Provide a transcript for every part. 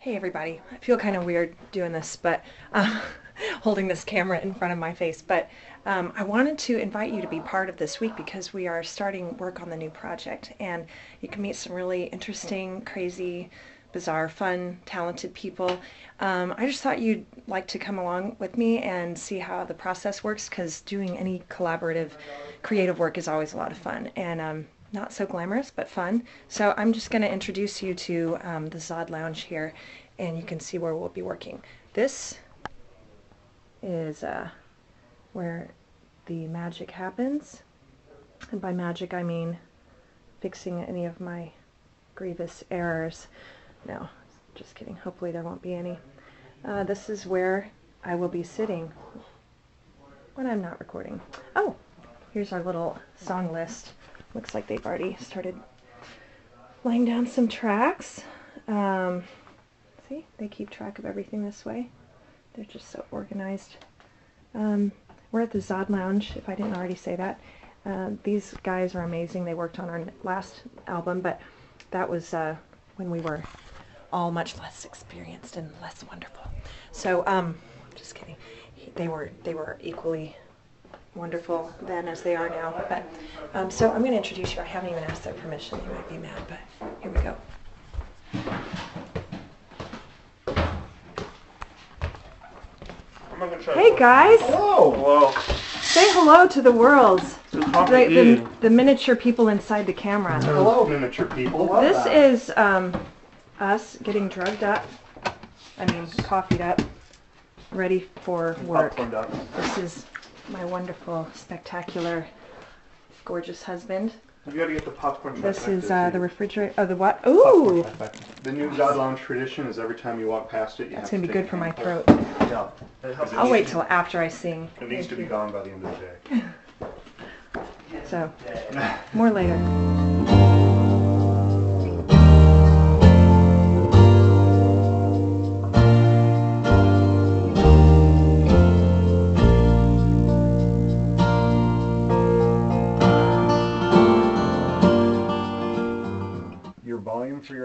Hey everybody, I feel kind of weird doing this, but uh, holding this camera in front of my face, but um, I wanted to invite you to be part of this week because we are starting work on the new project and you can meet some really interesting, crazy, bizarre, fun, talented people. Um, I just thought you'd like to come along with me and see how the process works because doing any collaborative, creative work is always a lot of fun. And um, not so glamorous, but fun. So I'm just going to introduce you to um, the Zod Lounge here, and you can see where we'll be working. This is uh, where the magic happens. And by magic, I mean fixing any of my grievous errors. No, just kidding. Hopefully there won't be any. Uh, this is where I will be sitting when I'm not recording. Oh, here's our little song list. Looks like they've already started laying down some tracks. Um, see, they keep track of everything this way. They're just so organized. Um, we're at the Zod Lounge, if I didn't already say that. Uh, these guys are amazing. They worked on our last album, but that was uh, when we were all much less experienced and less wonderful. So, um, just kidding. They were they were equally wonderful then as they are now. But um, so I'm going to introduce you. I haven't even asked their permission. They might be mad, but here we go. Hey guys, Hello. Hello. say hello to the world. The, the, the miniature people inside the camera. Hello, miniature people. This is um, us getting drugged up. I mean, coffeeed up, ready for work. This is my wonderful, spectacular, gorgeous husband. You gotta get the popcorn This is uh, the refrigerator. Oh, the what? Ooh, duck back there. The new Zod Lounge tradition is every time you walk past it, you that's have gonna to be good for my handful. throat. Yeah. I'll wait till after I sing. It needs Thank to be you. gone by the end of the day. So, more later.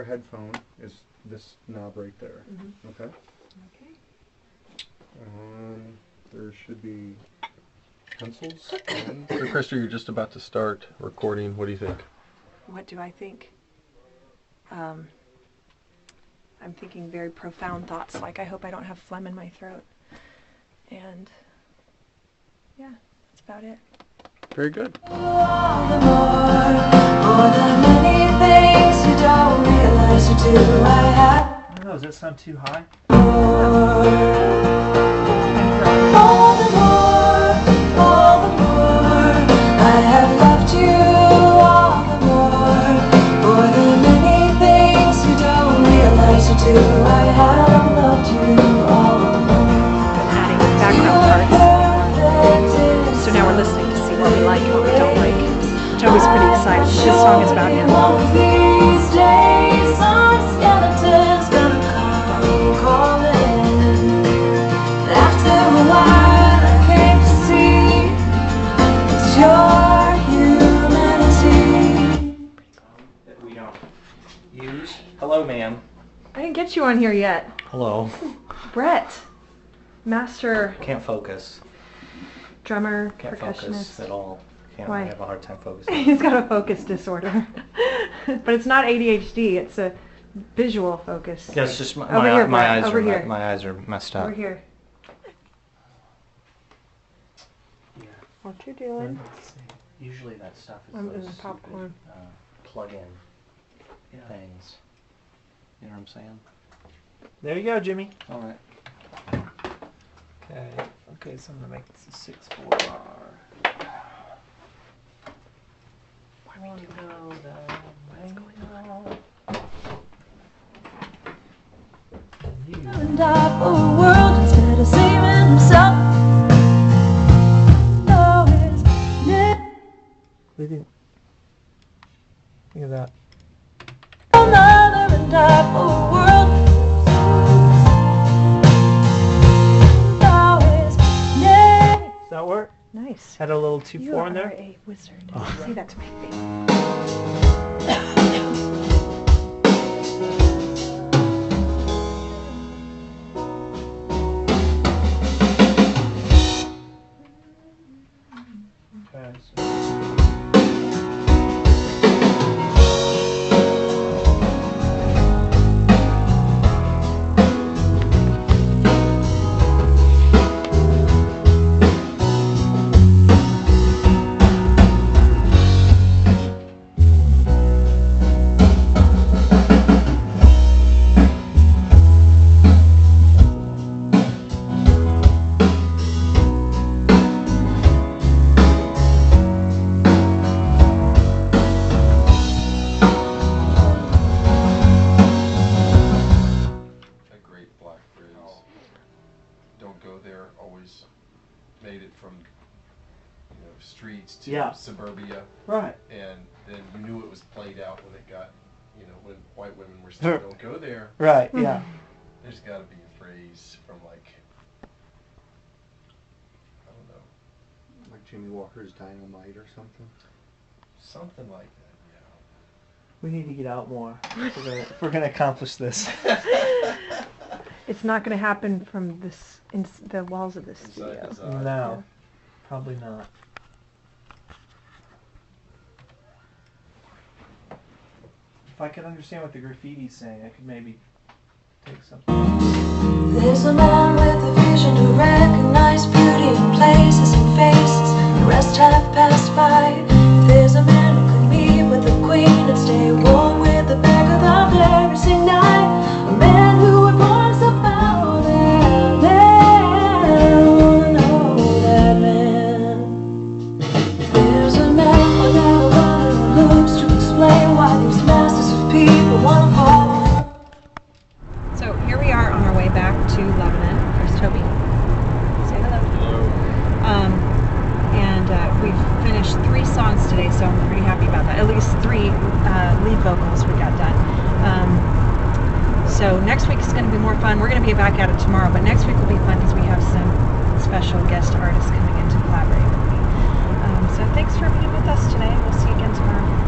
Your headphone is this knob right there. Mm-hmm. Okay. Okay. Um, there should be pencils. and- So, Christa, you're just about to start recording. What do you think? What do I think? Um, I'm thinking very profound thoughts, like I hope I don't have phlegm in my throat. And yeah, that's about it. Very good. I have I don't know, does that sound too high? All the more, all the more. I have loved you all the more. More than many things you don't realize you do. I have loved you all the more. Been adding background parts. So now we're listening to see what we like and what we don't like. Joey's pretty excited. This song is about him. Use. Hello, ma'am. I didn't get you on here yet. Hello. Brett, master Can't focus. drummer, Can't focus percussionist. at all. Can't Why? I have a hard time focusing. He's got a focus disorder. but it's not ADHD, it's a visual focus. Yeah, it's just my, Over my, here, my Brett, eyes over are here. my eyes are messed up. Over here. Yeah. What you doing? Usually that stuff is I'm those eating stupid, popcorn. uh, plug-in things. You know what I'm saying? There you go, Jimmy. All right. Okay. Okay, so I'm gonna make this a six four bar. One go down, one go. And you- And die for a world instead of saving himself. No, it's We didn't. Look at that that work? Nice. Had a little too far in there? You are a wizard. Oh. See, that's my thing. Okay, so. That always made it from you know streets to Yeah. suburbia, Right. and then you knew it was played out when it got you know when white women were saying don't go there. Right. Yeah. Mm-hmm. There's got to be a phrase from like I don't know Like Jimmie Walker's Dynamite or something. something like that. Yeah. We need to get out more. If we're gonna, if we're gonna accomplish this. It's not going to happen from this in the walls of this Inside studio. the side. no. Probably not. If I could understand what the graffiti's saying, I could maybe take something. There's a man so next week is going to be more fun. We're going to be back at it tomorrow, but next week will be fun because we have some special guest artists coming in to collaborate with me. Um, so thanks for being with us today. We'll see you again tomorrow.